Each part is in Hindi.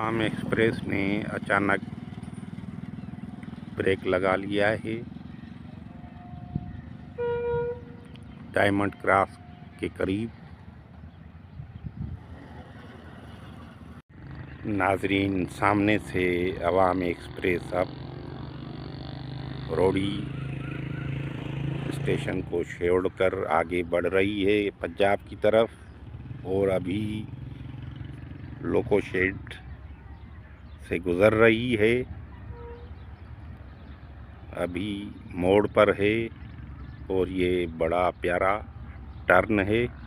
आम एक्सप्रेस ने अचानक ब्रेक लगा लिया है। डायमंड क्रॉस के करीब। नाजरीन, सामने से अवाम एक्सप्रेस अब रोड़ी स्टेशन को छोड़कर आगे बढ़ रही है पंजाब की तरफ़ और अभी लोको शेड से गुज़र रही है। अभी मोड़ पर है और ये बड़ा प्यारा टर्न है।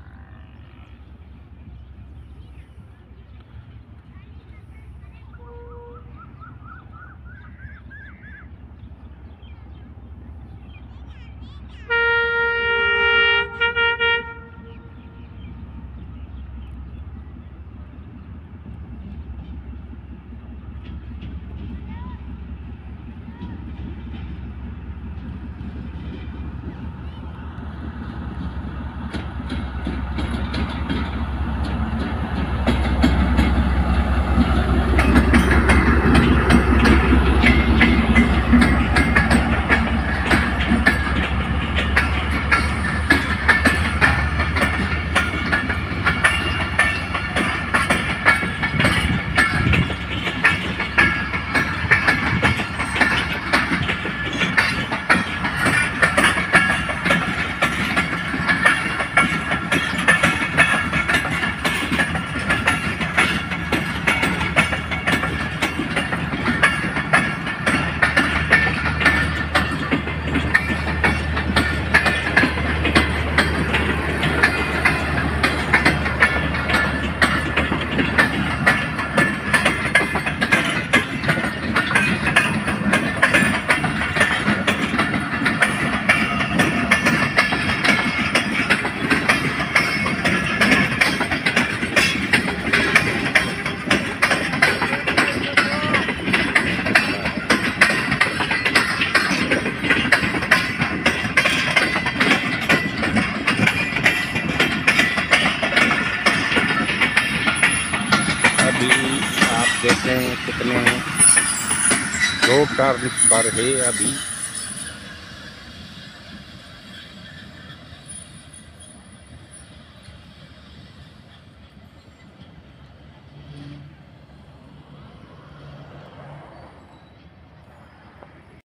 अभी आप देख रहे हैं कितने दो टर्न पर है अभी।